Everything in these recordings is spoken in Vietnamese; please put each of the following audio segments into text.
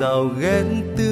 sao ghen tương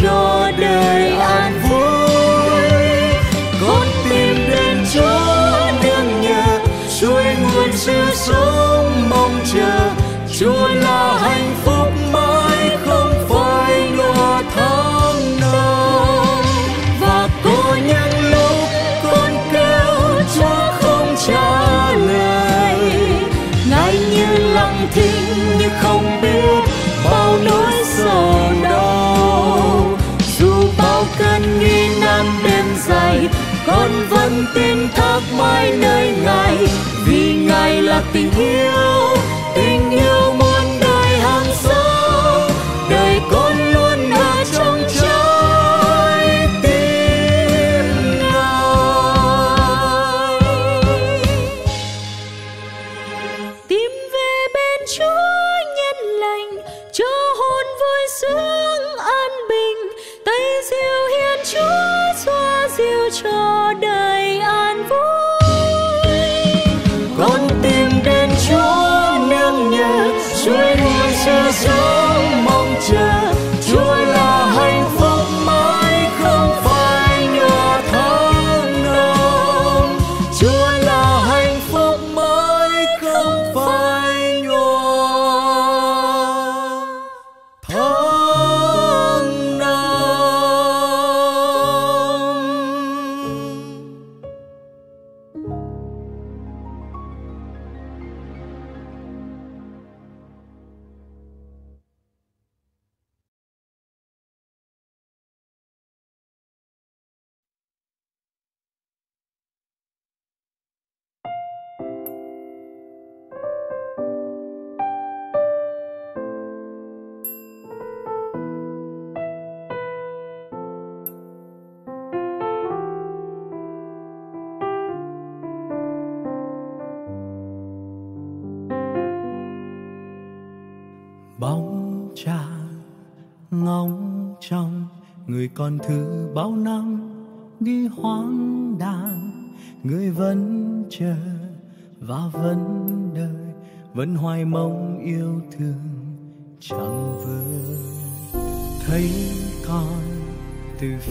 cho đời an mãi nơi ngài vì ngài là tình yêu.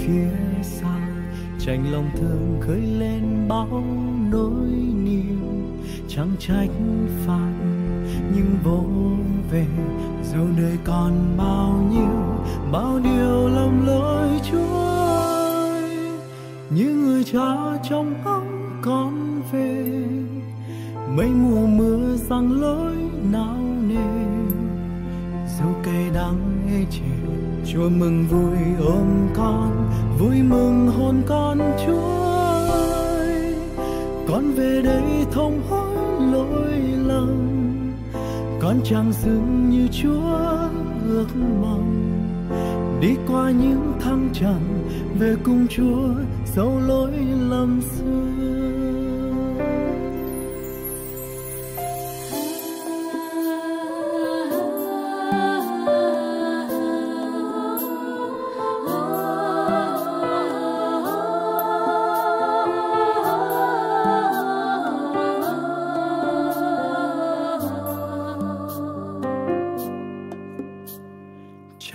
Phía xa tranh lòng thương khơi lên bao nỗi niềm. Chẳng trách phạt, nhưng vô về, dù đời còn bao nhiêu, bao điều lầm lỗi chúa như người cha trong ông con về, mấy mùa mưa rằng lối nào nề. Dù cây đắng ê chề, chúa mừng vui ôm con vui mừng hôn con chúa ơi, con về đây thông hối lỗi lầm. Con chẳng dừng như chúa ước mong. Đi qua những thăng trầm về cùng chúa, dấu lỗi lầm xưa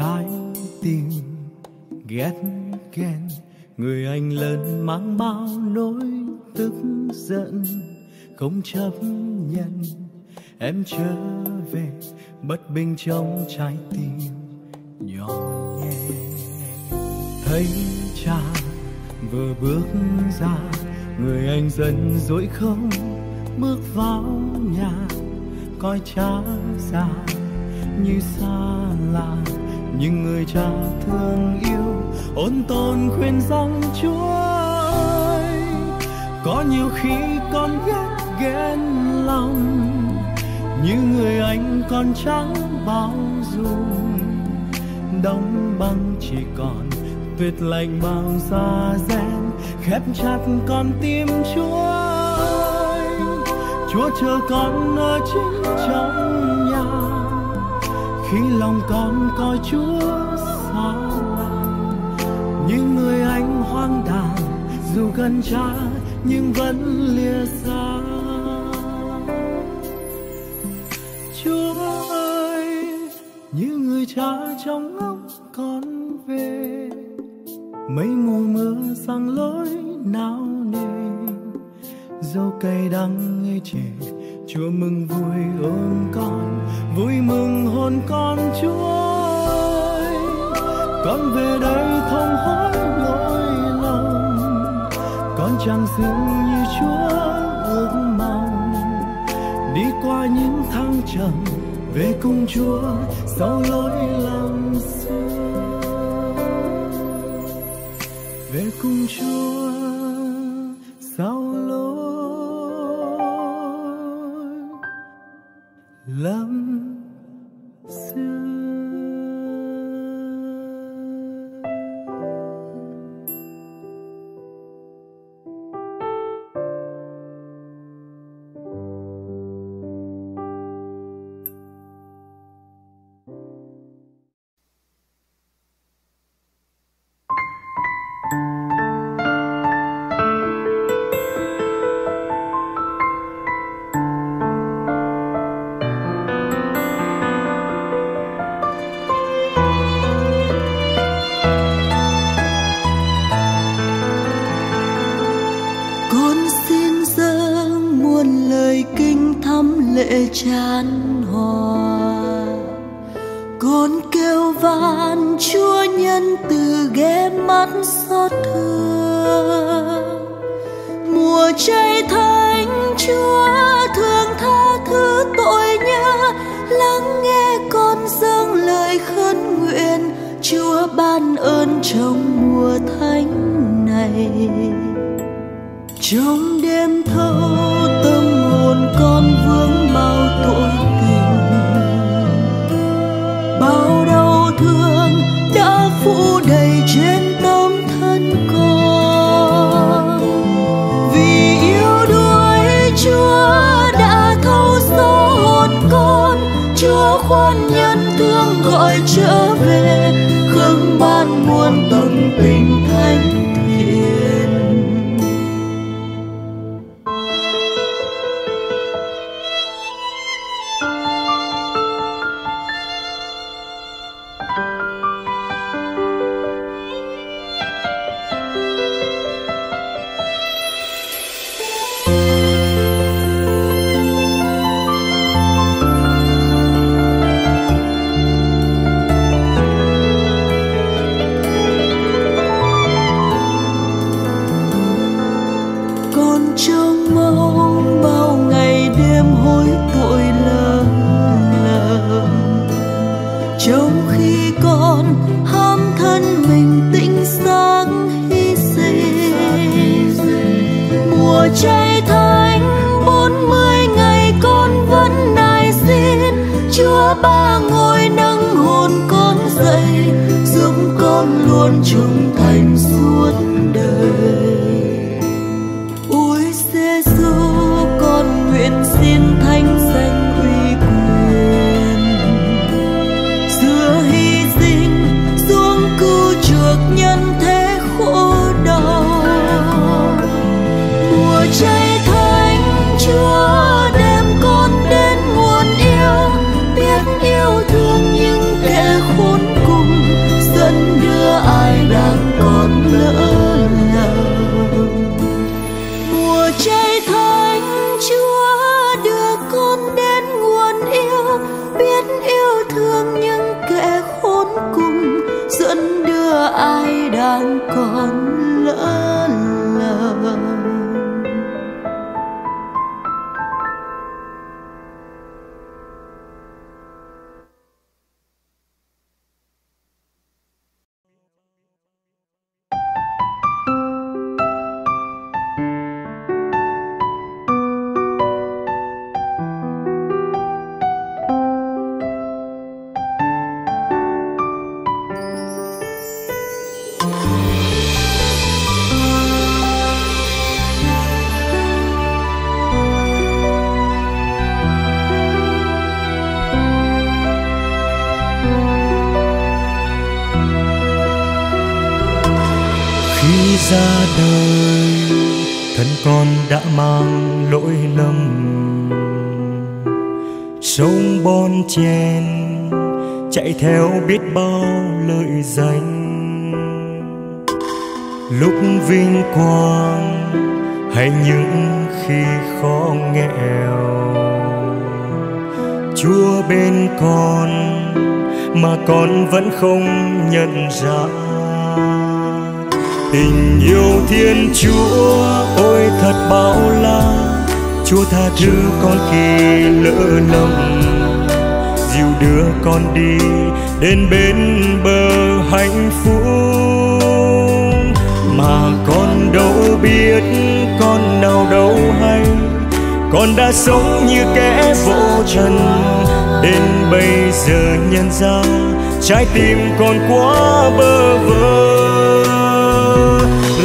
trái tim, ghét ghen. Người anh lớn mang bao nỗi tức giận, không chấp nhận. Em trở về bất bình trong trái tim, nhỏ nhẹ. Thấy cha vừa bước ra, người anh dần dỗi không bước vào nhà. Coi cha già như xa lạ nhưng người cha thương yêu ôn tồn khuyên rằng chúa ơi, có nhiều khi con ghét ghen lòng như người anh còn chẳng bao dung. Đóng băng chỉ còn tuyệt lạnh bao da rén khép chặt con tim chúa ơi. Chúa chờ con ở chính trong khi lòng con coi chúa xa lạ. Người anh hoang đàn, dù gần cha, nhưng vẫn lìa xa. Chúa ơi như người cha trong ngóc con về. Mấy mùa mưa sang lối nào nề. Dâu cây đắng nghe trẻ chúa mừng vui ôm con, vui mừng hôn con chúa ơi. Con về đây thông hối lỗi lầm con chẳng dường như chúa ước mong. Đi qua những thăng trầm về cùng chúa sau lỗi lầm xưa. Về cùng chúa ra tình yêu thiên chúa ôi thật bao la. Chúa tha thứ con khi lỡ lầm dìu đưa con đi đến bên bờ hạnh phúc. Mà con đâu biết con nào đâu hay. Con đã sống như kẻ vô trần đến bây giờ nhận ra trái tim còn quá bơ vơ.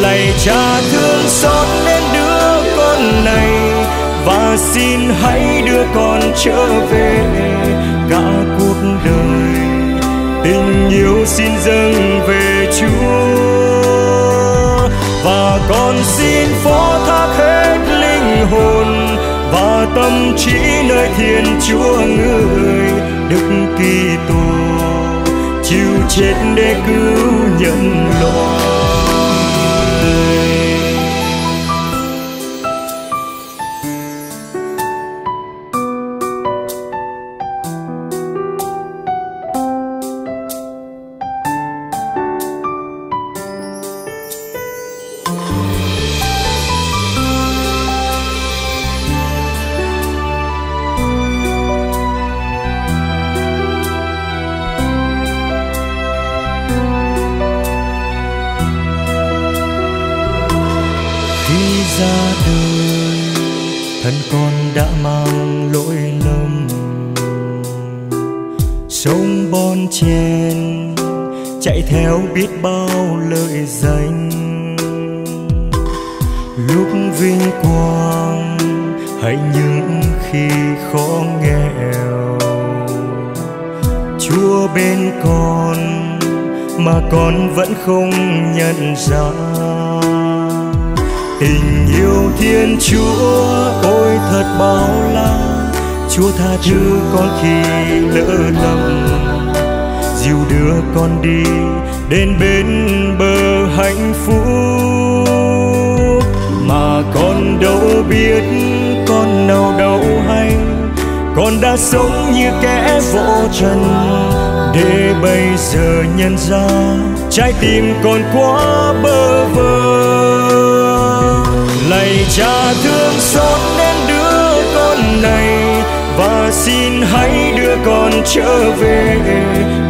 Lạy cha, thương xót đến đứa con này, và xin hãy đưa con trở về cả cuộc đời tình yêu xin dâng về chúa. Và con xin phó thác hết linh hồn và tâm trí nơi thiên chúa người đức kitô chịu chết để cứu nhân loại thân con đã mang lỗi lầm. Sống bon chen chạy theo biết bao lợi danh lúc vinh quang hay những khi khó nghèo. Chúa bên con mà con vẫn không nhận ra. Tình yêu thiên chúa, ôi thật bao la. Chúa tha thứ con khi lỡ lầm. Dìu đưa con đi đến bên bờ hạnh phúc. Mà con đâu biết con nào đâu hay. Con đã sống như kẻ vô trần để bây giờ nhận ra, trái tim còn quá bơ vơ lạy cha thương xót đến đứa con này, và xin hãy đưa con trở về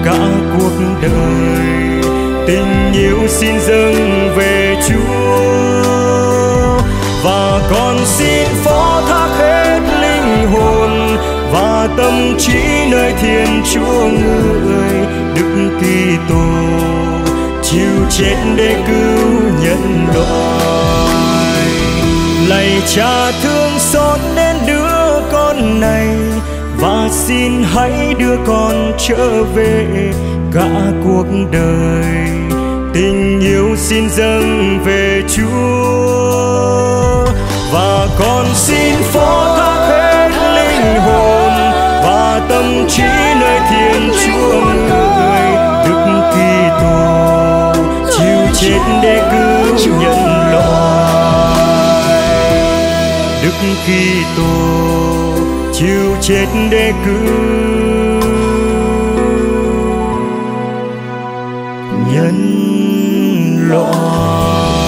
cả cuộc đời. Tình yêu xin dâng về Chúa, và con xin phó thác hết linh hồn, và tâm trí nơi Thiên Chúa người Đức Kitô. Chịu chết để cứu nhân loại lạy cha thương xót đến đứa con này, và xin hãy đưa con trở về cả cuộc đời. Tình yêu xin dâng về Chúa, và con xin phó thác hết linh hồn và tâm trí nơi Thiên Chúa người Đức Kitô. Chịu chết để cứu nhân Kitô chịu chết để cứu. Nhân loại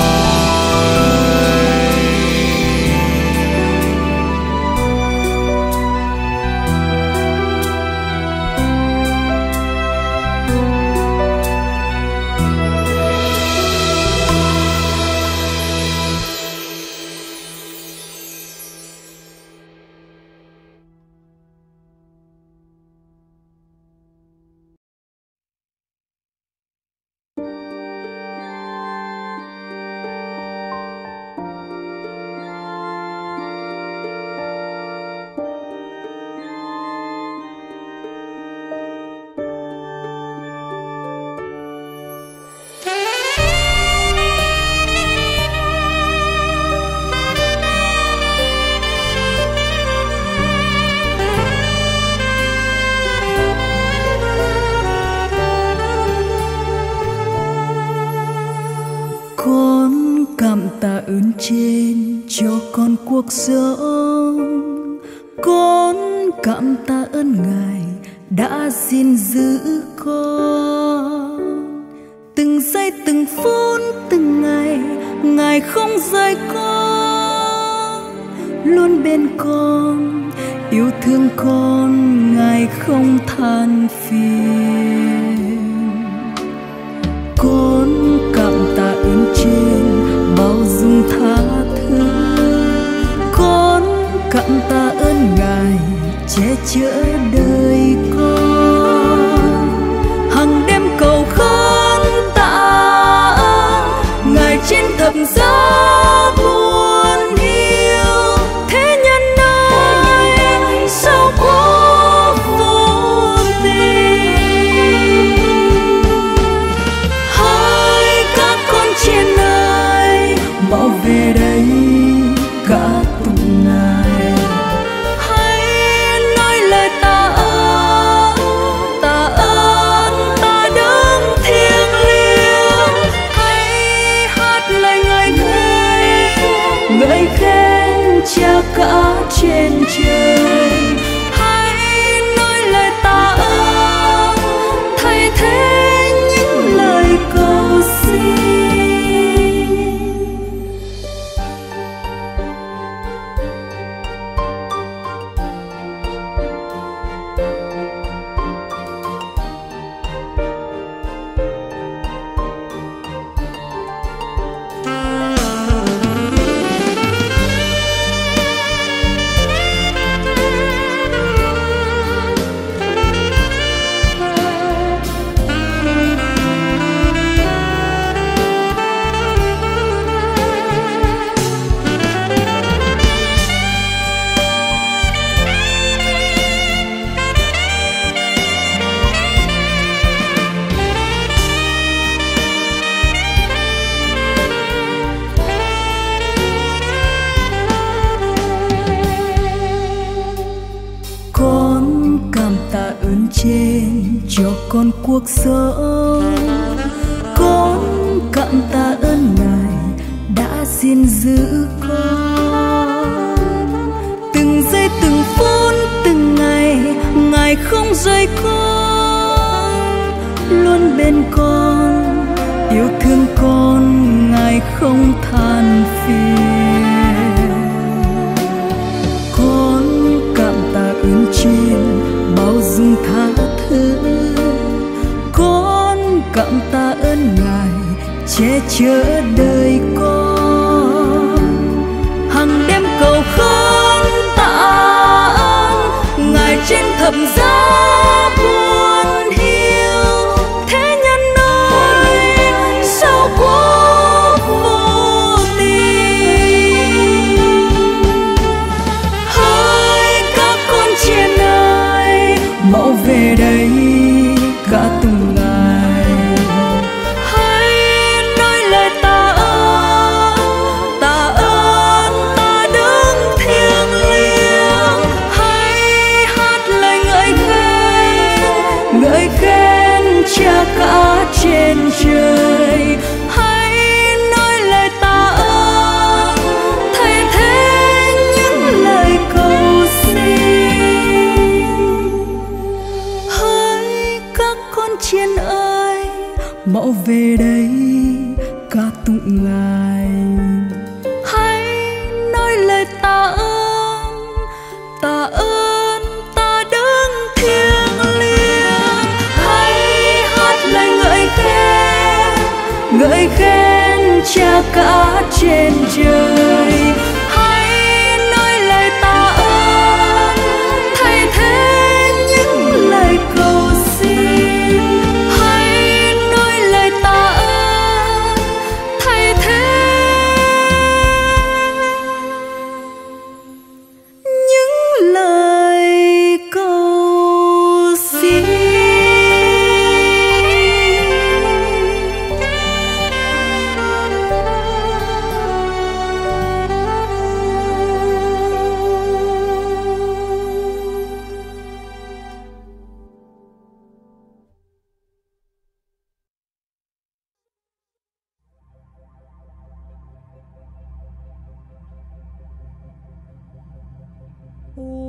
Ooh.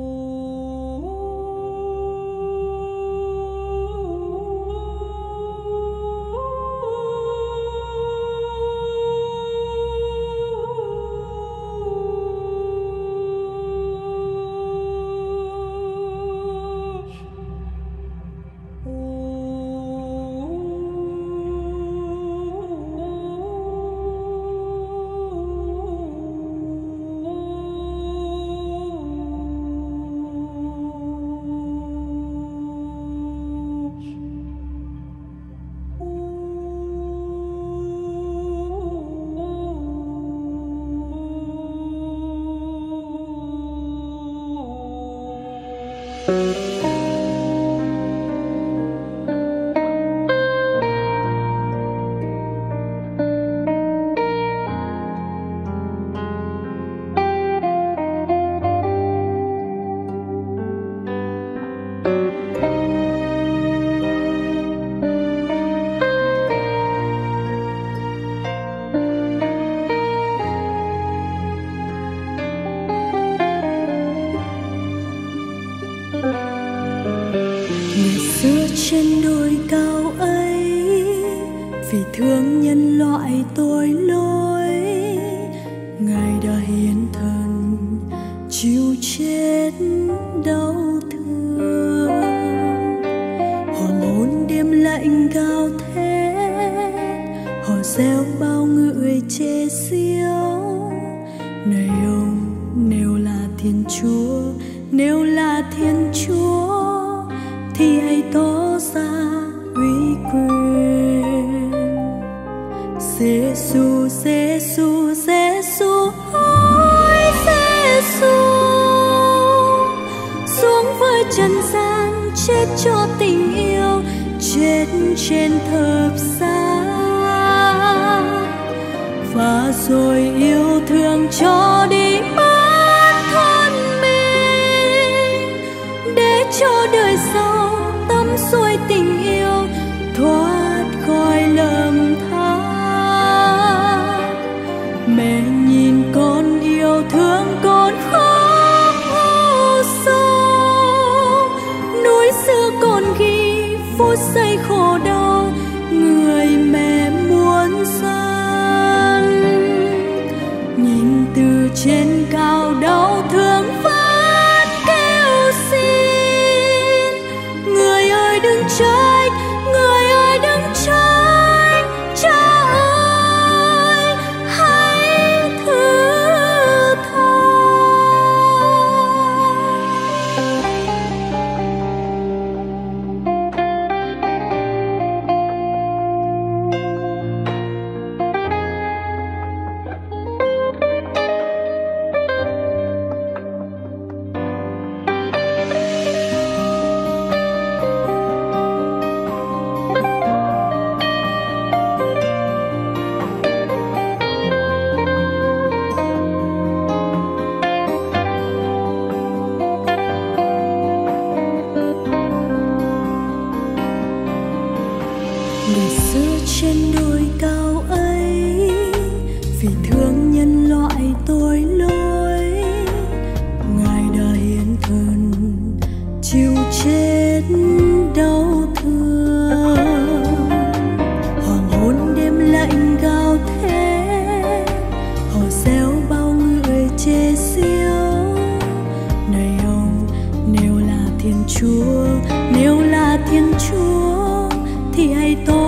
Chúa nếu là thiên chúa thì hãy tỏ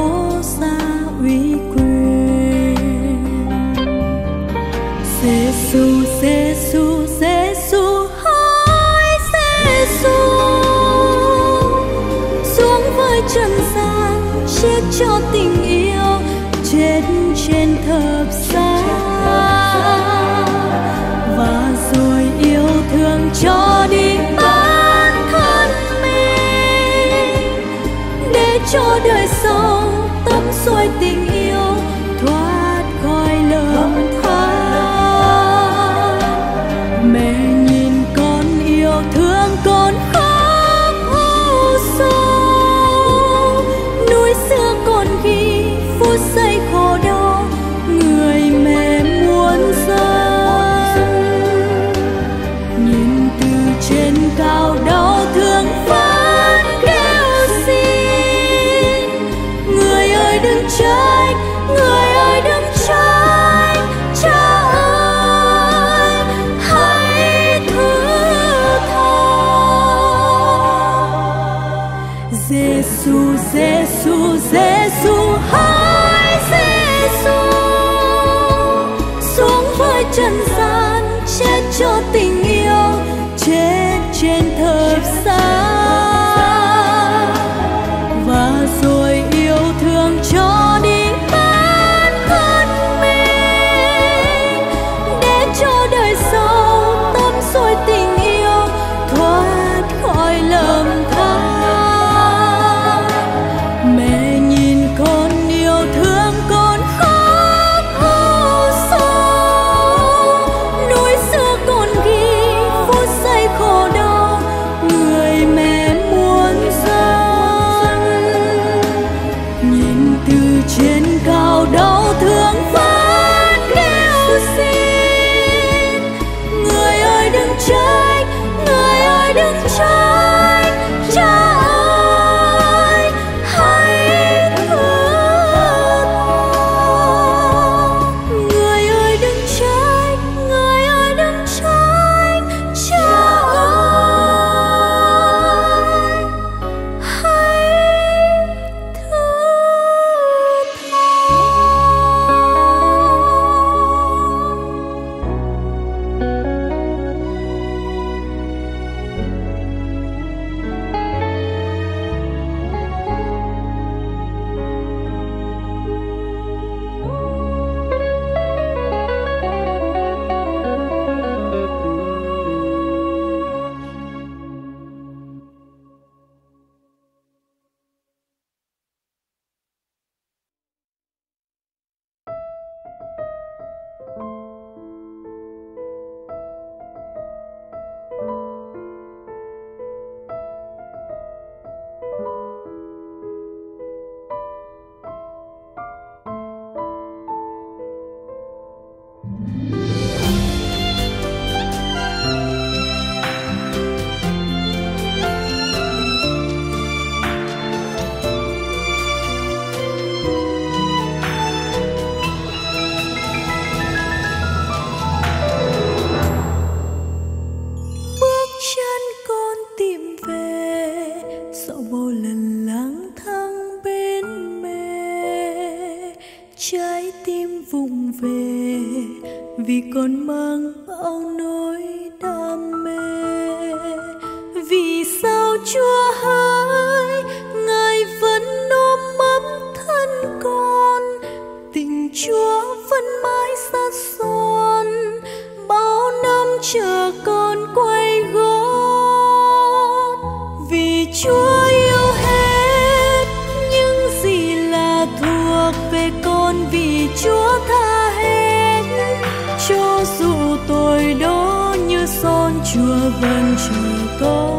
chờ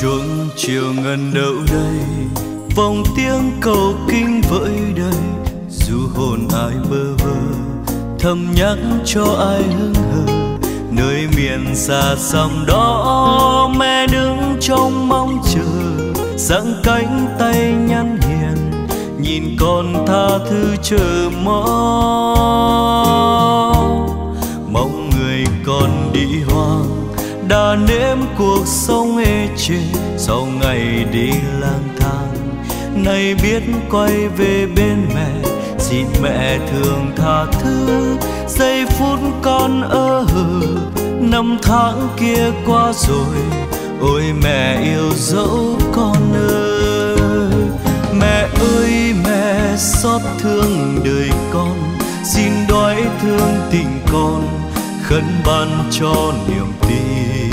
chuông chiều ngân đậu đây, vòng tiếng cầu kinh vợi đầy. dù hồn ai bơ vơ, thầm nhắc cho ai hững hờ. Nơi miền xa xăm đó, mẹ đứng trong mong chờ. Giang cánh tay nhăn hiền, nhìn con tha thứ chờ mong. Mong đã nếm cuộc sống ê chề sau ngày đi lang thang, nay biết quay về bên mẹ. Xin mẹ thương tha thứ, giây phút con ơ hờ. Năm tháng kia qua rồi, ôi mẹ yêu dấu con ơi. Mẹ ơi, mẹ xót thương đời con, xin đói thương tình con khấn ban cho niềm tin.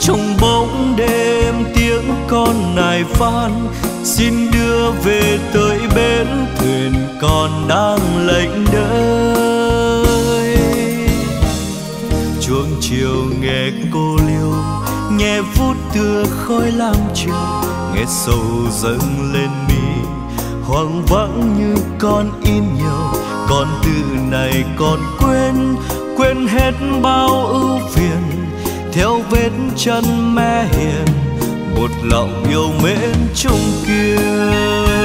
Trong bóng đêm tiếng con nài van, xin đưa về tới bến thuyền còn đang lệnh đợi chuông chiều nghe cô liêu, nghe vút tưa khói lam chiều, nghe sầu dâng lên mi. Hoang vắng như con in nhiều, con từ này còn quên hết bao ưu phiền theo vết chân mẹ hiền, một lòng yêu mến chung kiên.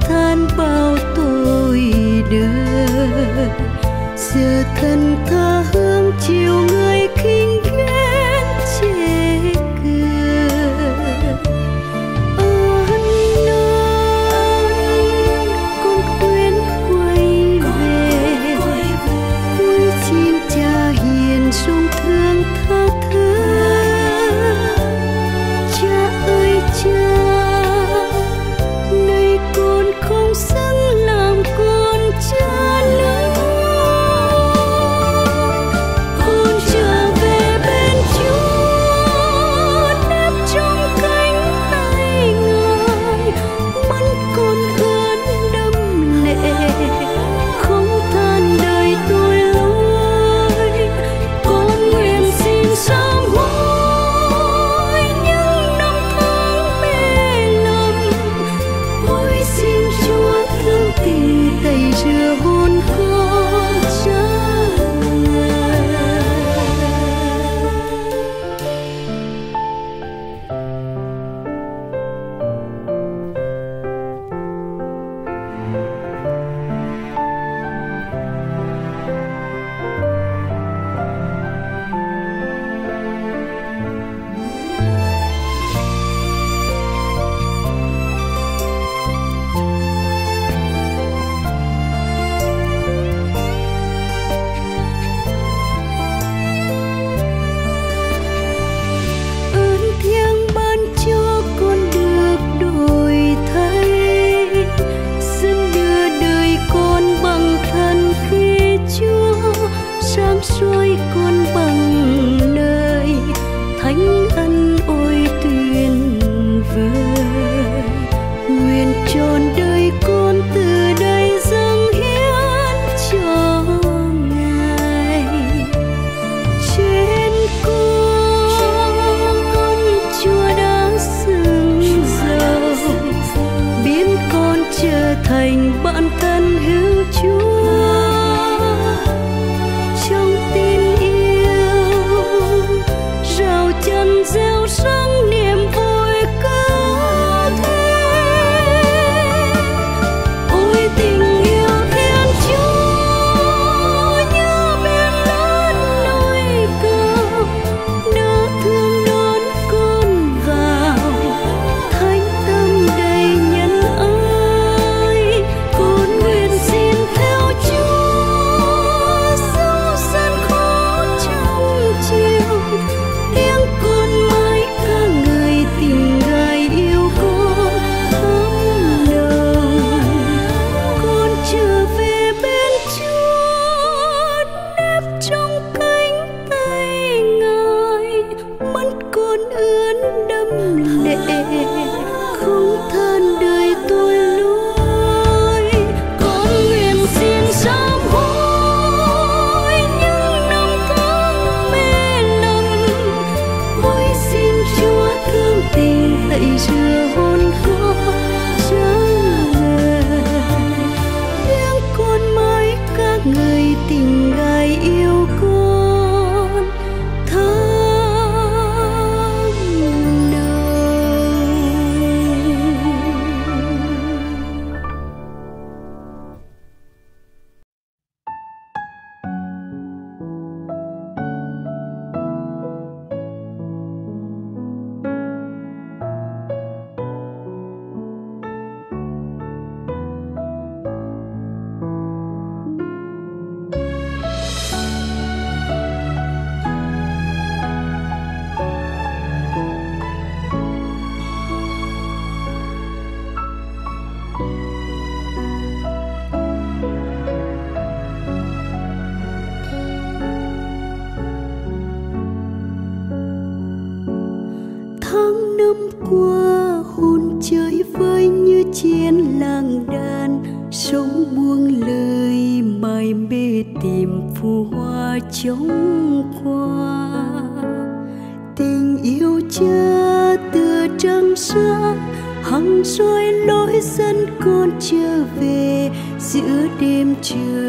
than bao tôi đưa. Giờ thân tha hương chiều người kinh trống qua. Tình yêu chưa từ trăng xưa hằng xuôi lối dân con trở về. Giữa đêm trưa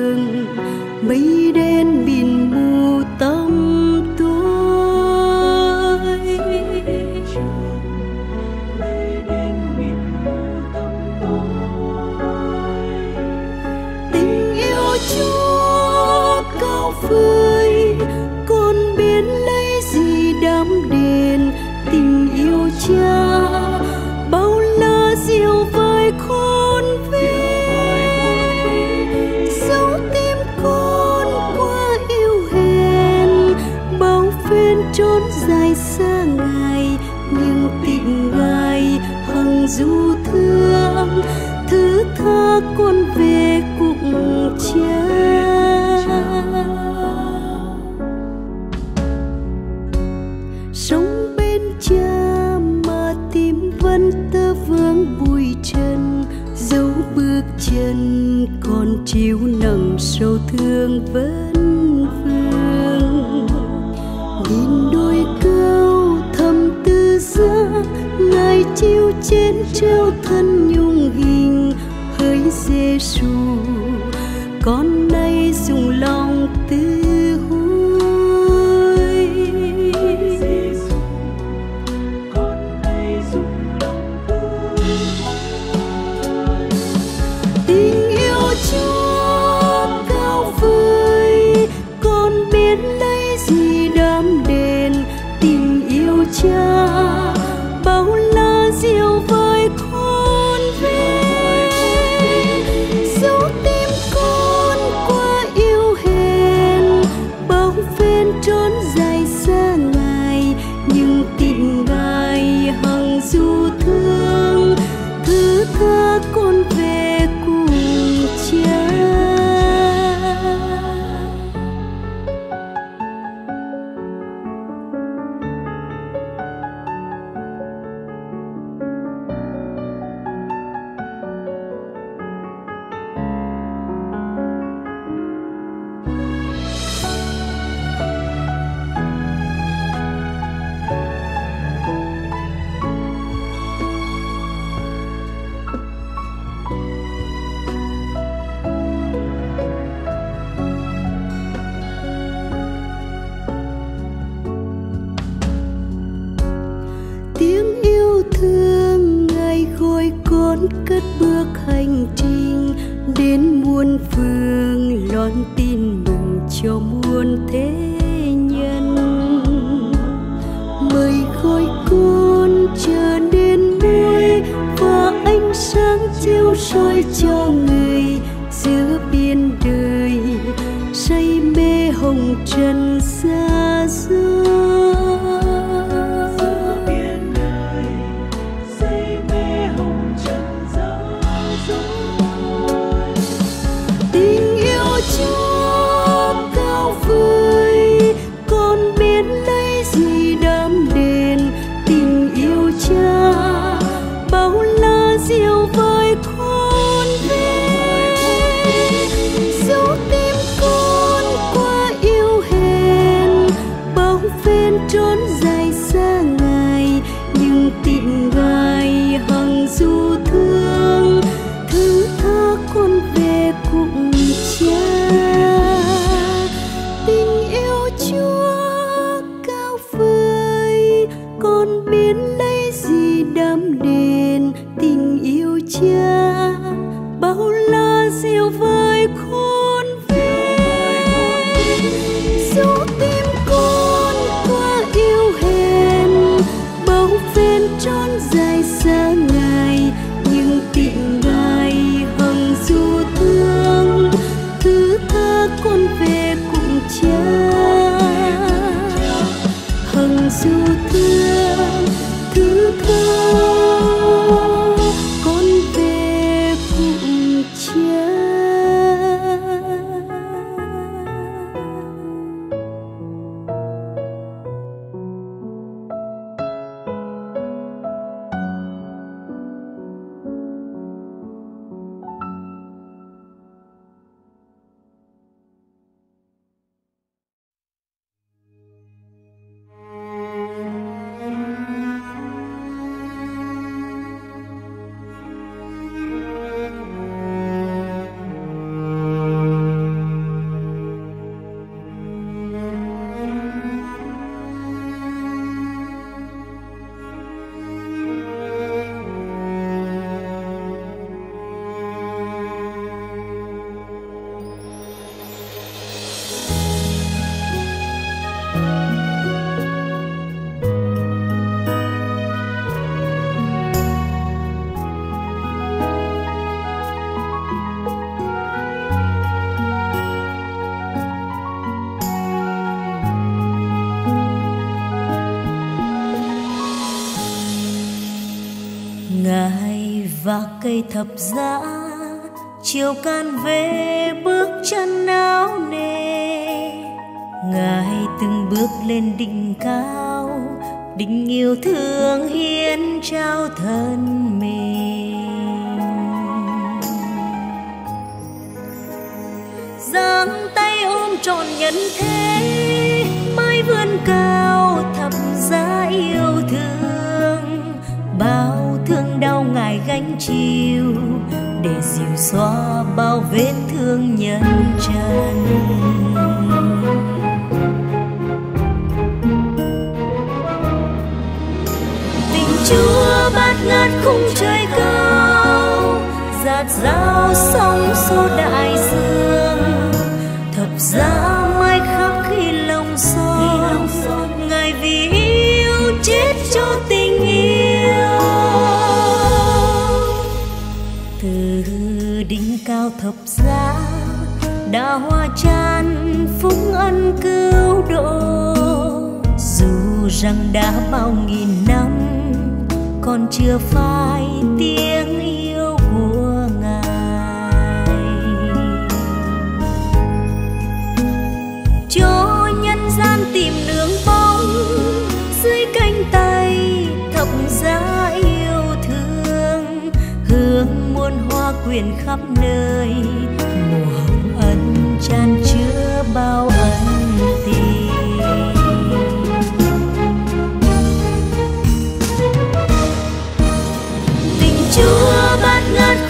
cây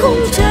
空城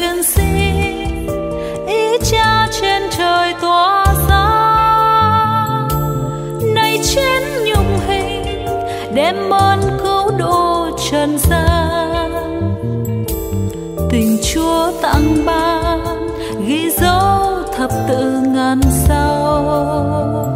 trần gian. Tình chúa tặng ban ghi dấu thập tự ngàn sao.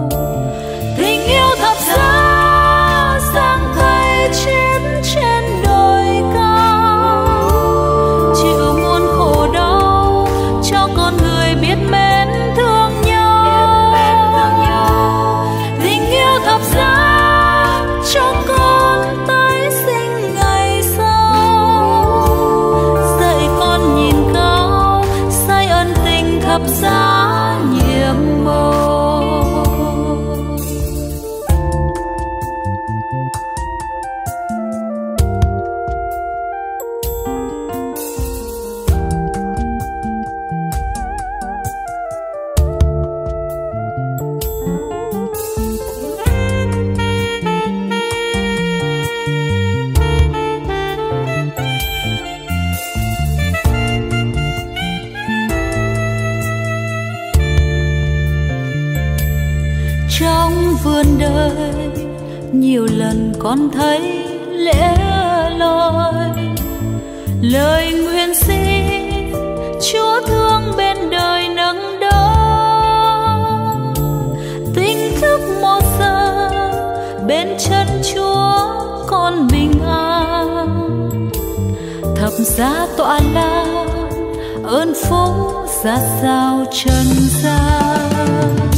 giá tọa la ơn phố ra sao trần gian.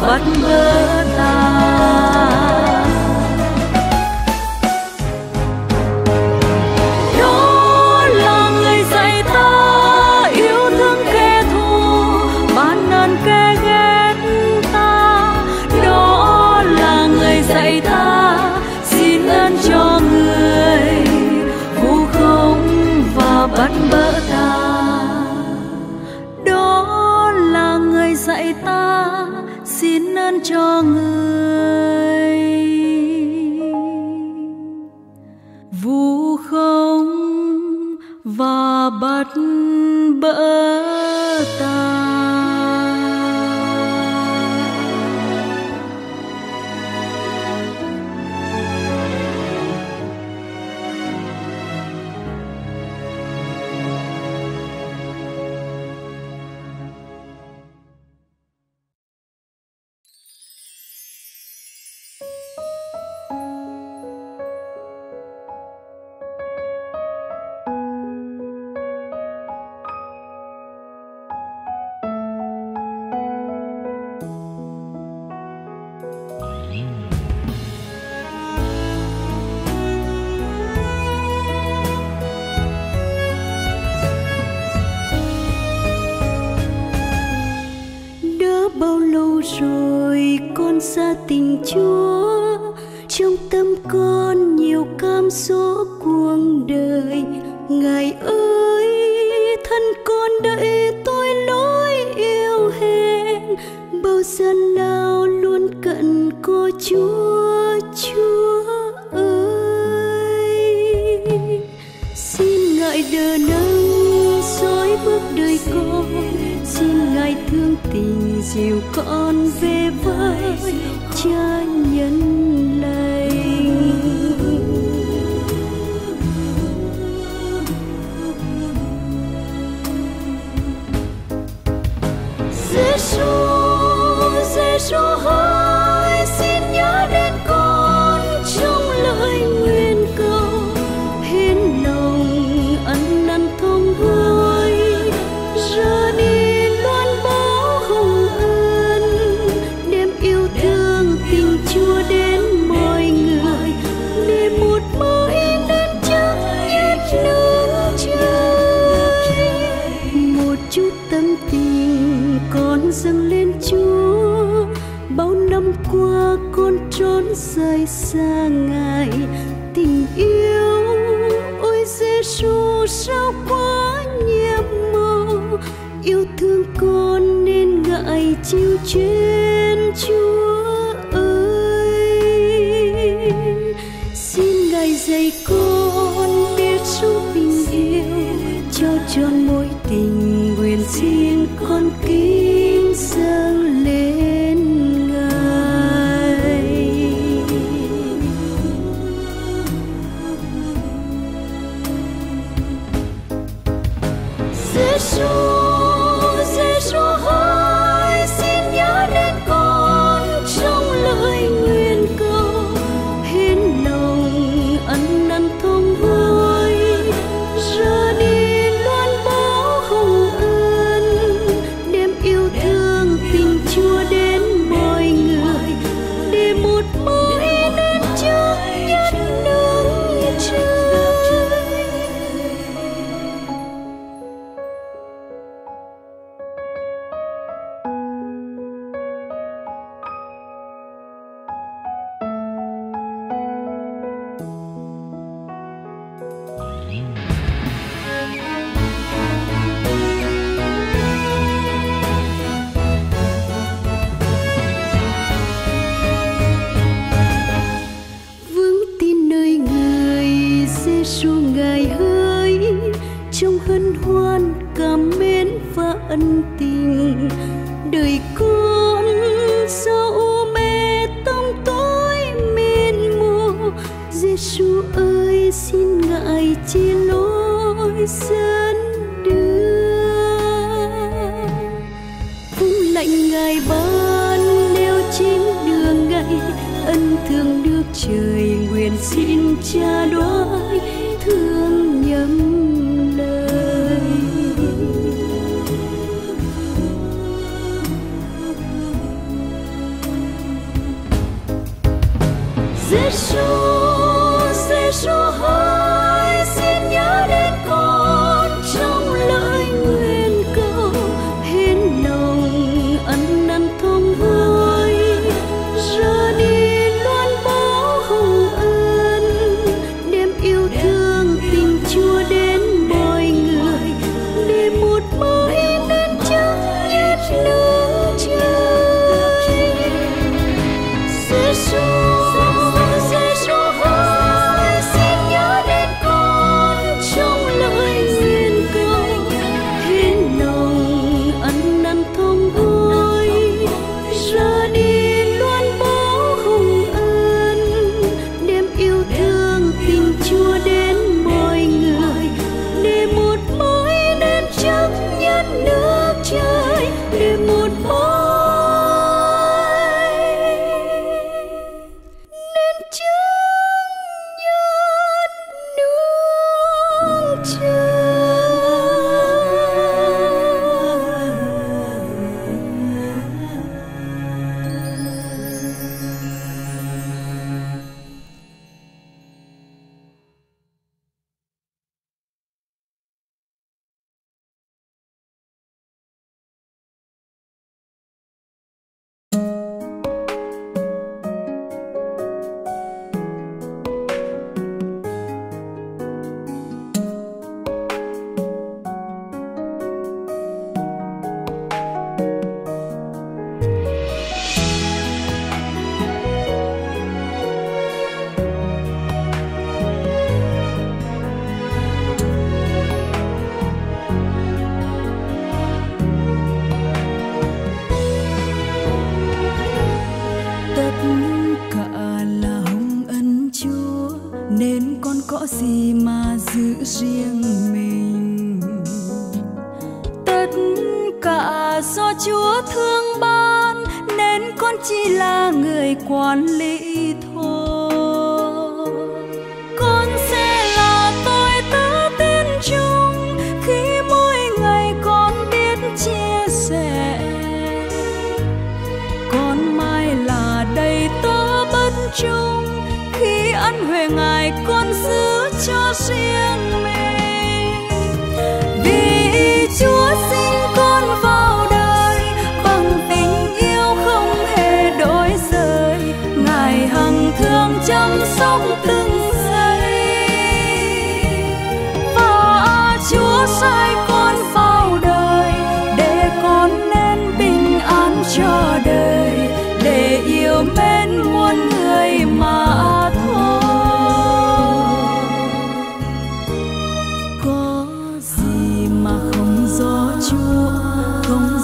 Bất bắt bớ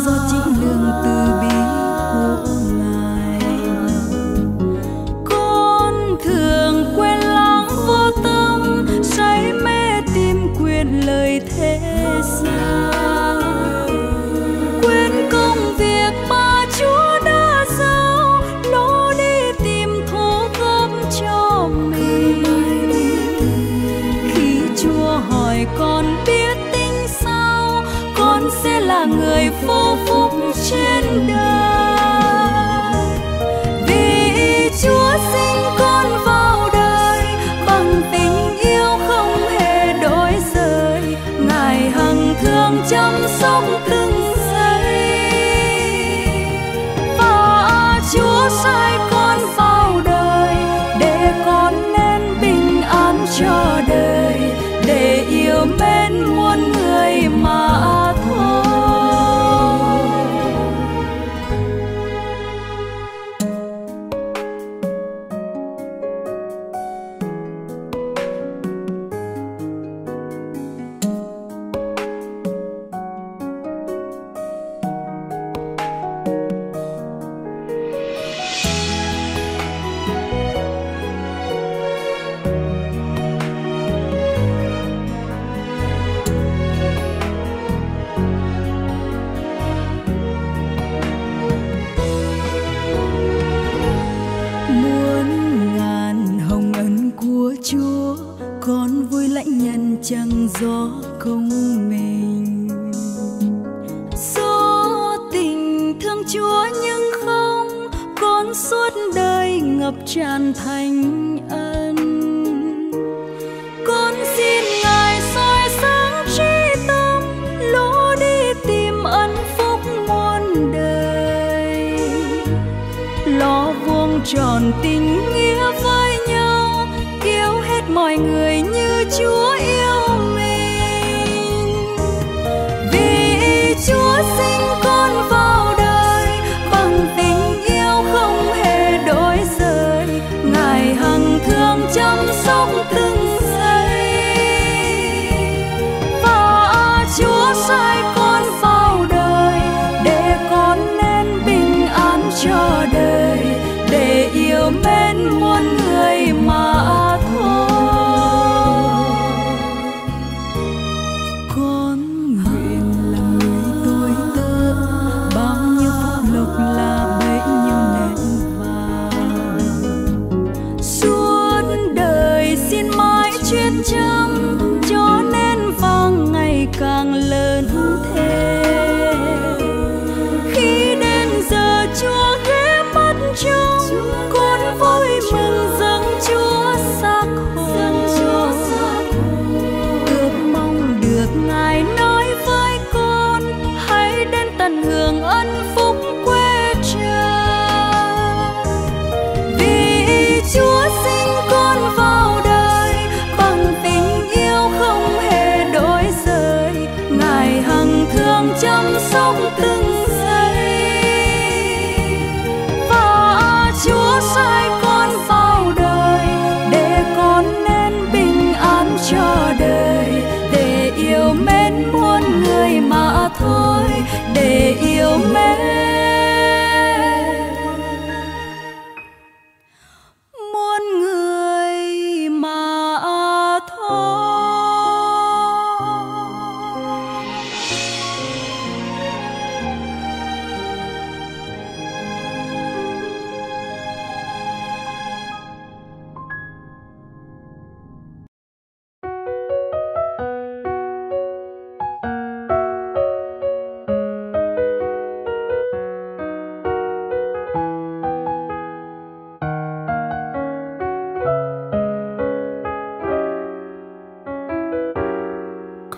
do chính lương từ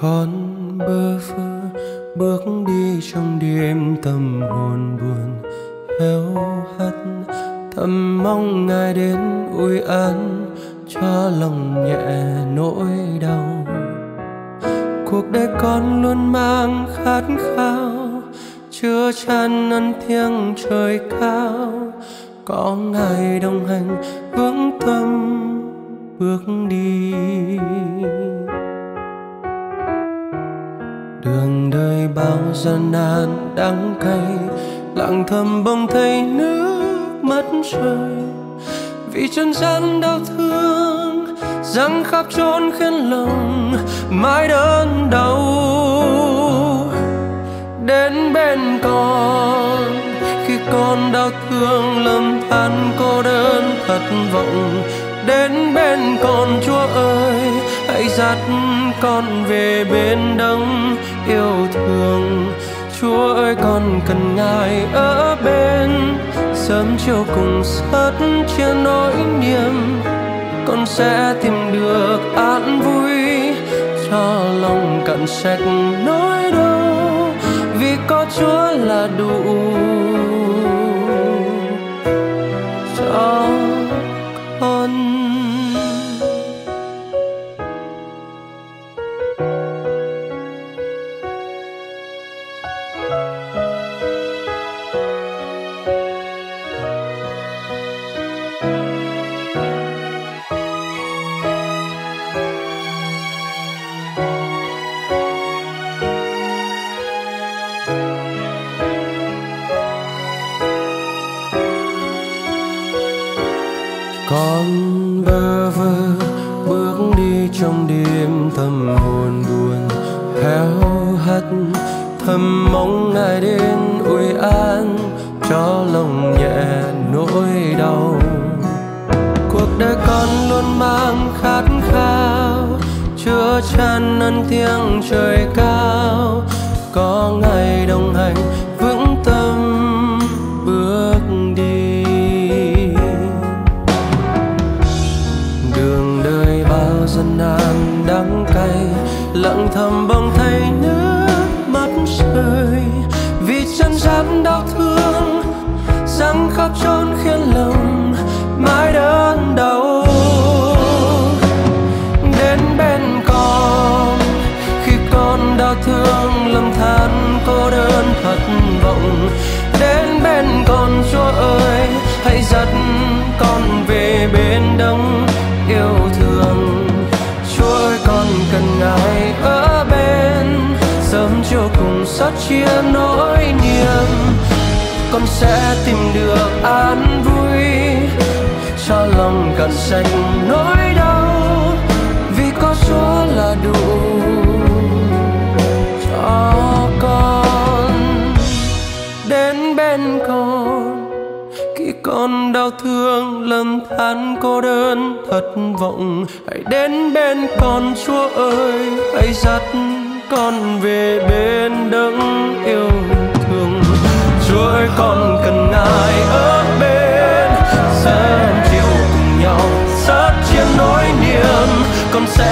con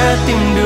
let him.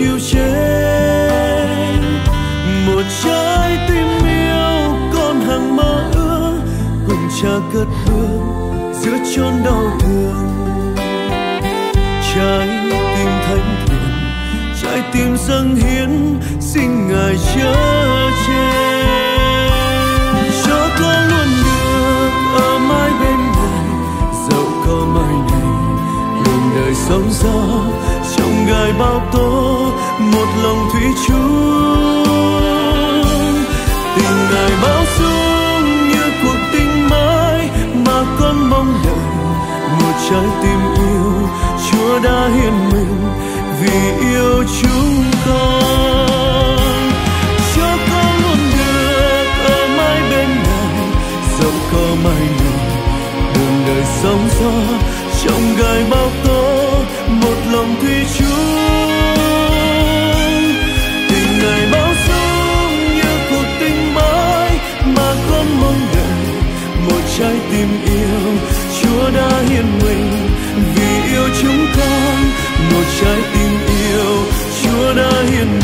Chiều trên. Một trái tim yêu con hằng mơ ước, cùng cha cất bước giữa chốn đau thương. Trái tim thánh thiện trái tim dâng hiến, xin ngài chớ che cho con luôn được ở mãi bên ngài dẫu có mai này đường đời sóng gió, trong gai bao tố lòng tình ngài bao dung như cuộc tình mới mà con mong đợi. Một trái tim yêu chúa đã hiến mình vì yêu chúng con. Cho con luôn được ở mãi bên ngài, dẫu có mai này đường đời sóng gió. Trong gai bao tố một lòng thủy chúa đã hiến mình vì yêu chúng con. Một trái tim yêu chúa đã hiến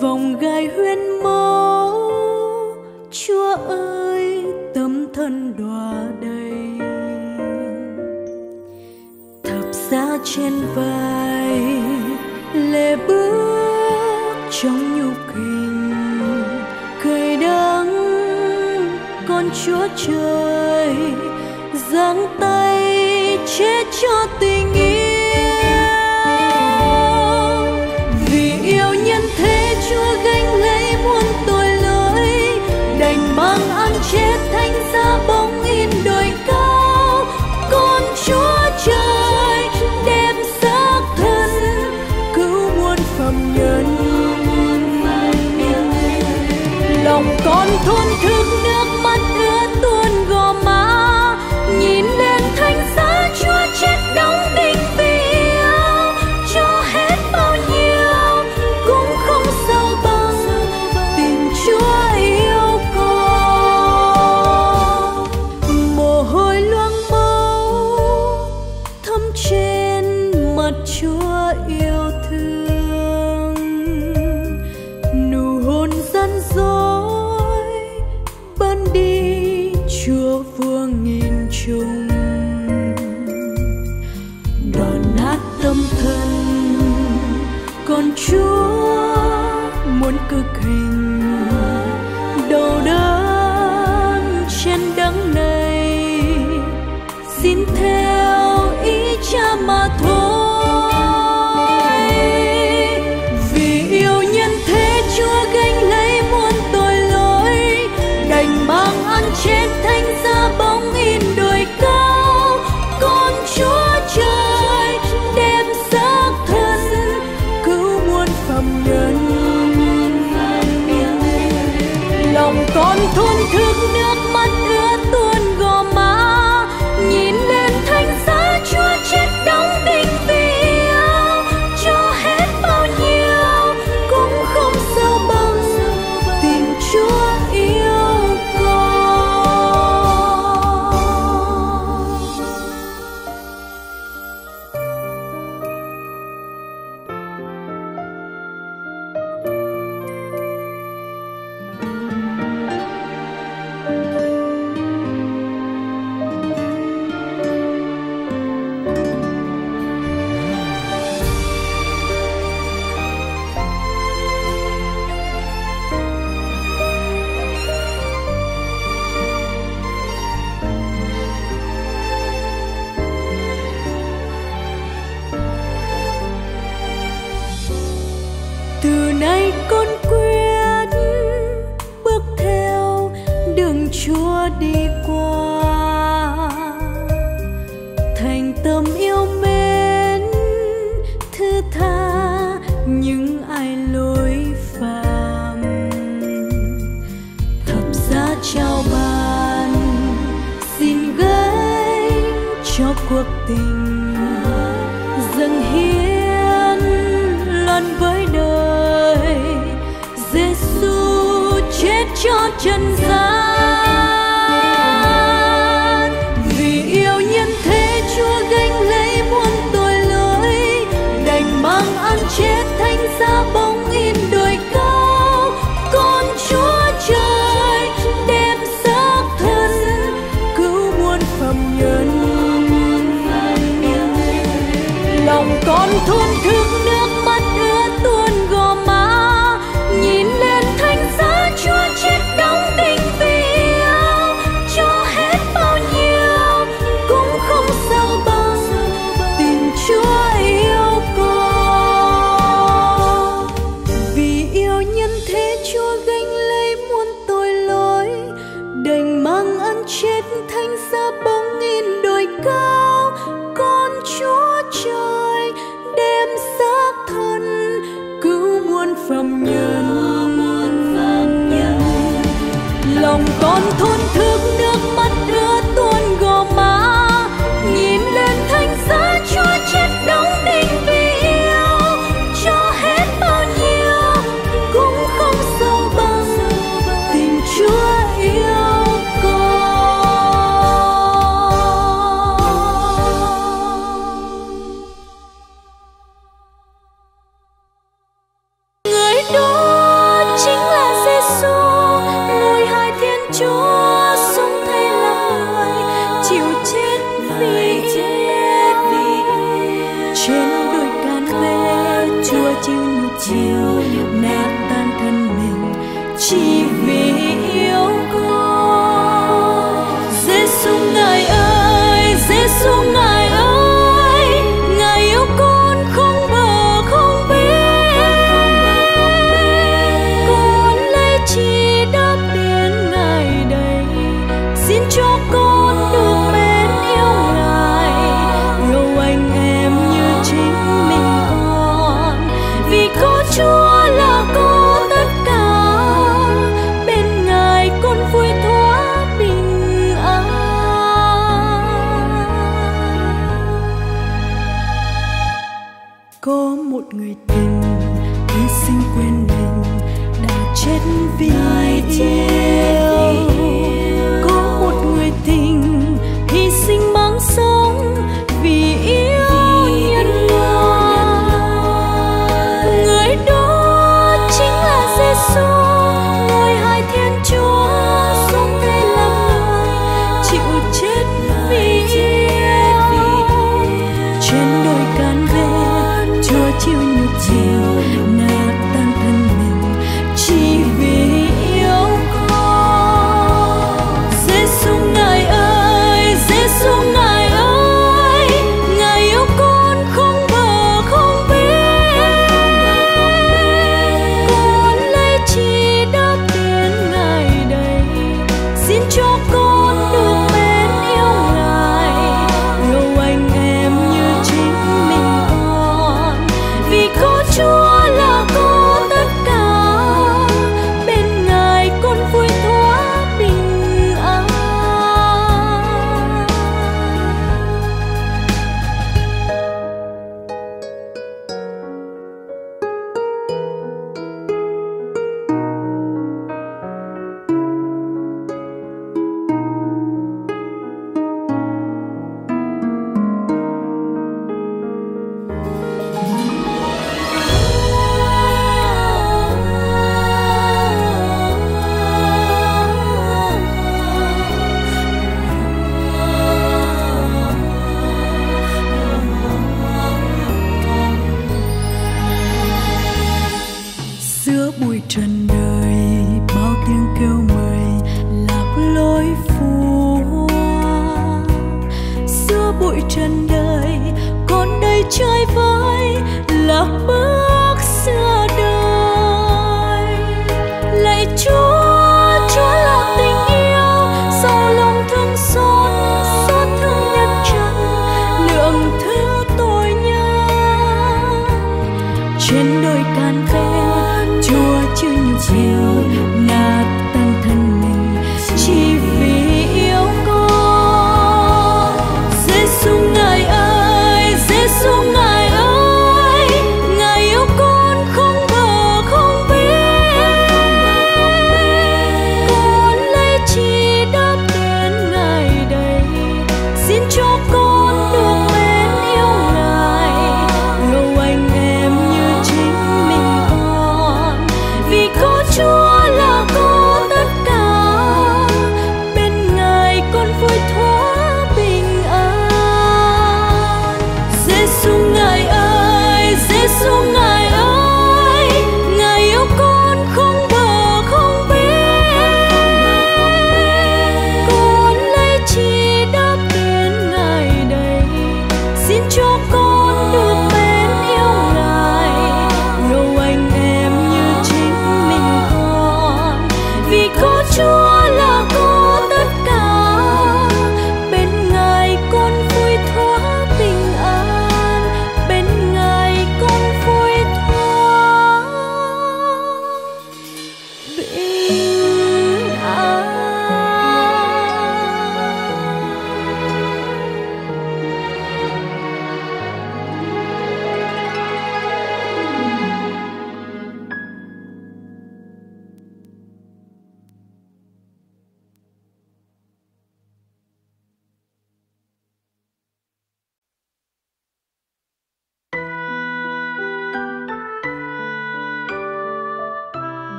vòng gai huyên mố chúa ơi, tâm thân đọa đầy. Thập giá trên vai, lê bước trong nhục hình cười đắng, con chúa trời, giang tay chết cho tim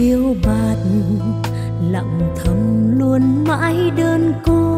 phiêu bạt lặng thầm luôn mãi đơn côi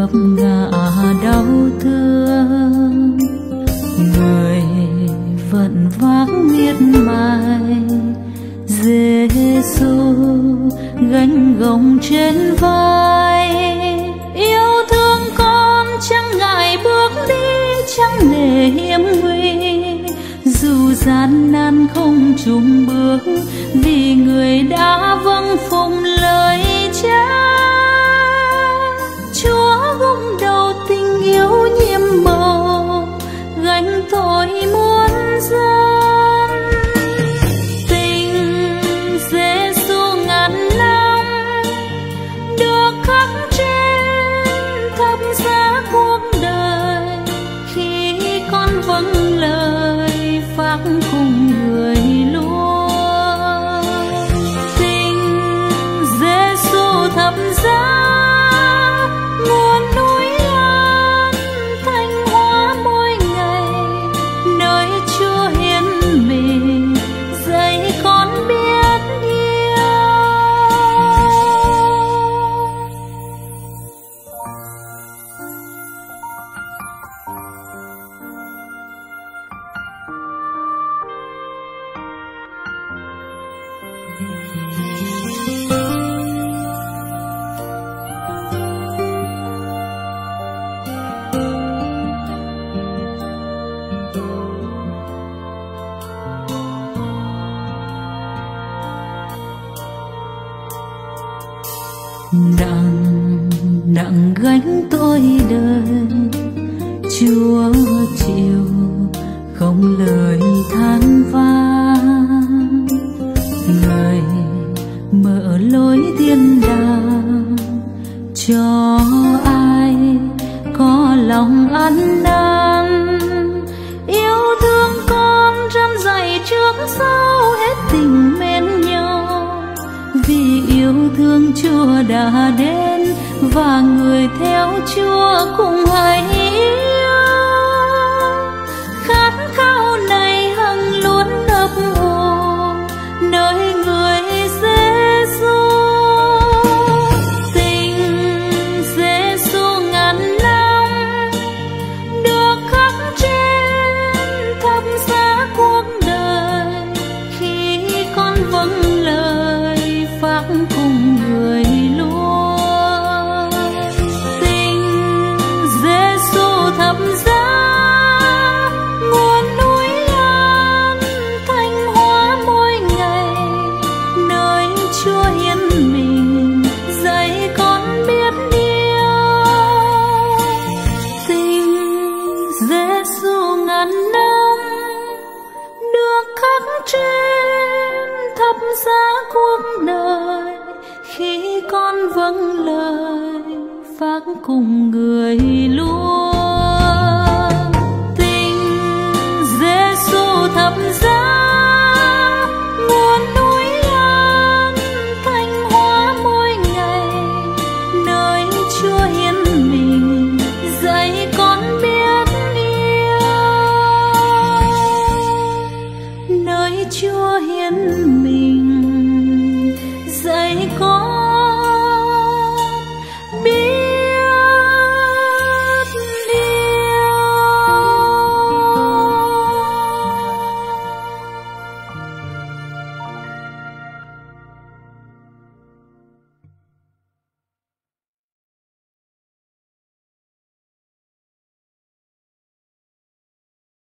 ngập ngà đau thương. Người vẫn vác miệt mài. Giêsu gánh gồng trên vai. Yêu thương con chẳng ngại bước đi, chẳng nề hiểm nguy. Dù gian nan không chung bước, vì người đã vâng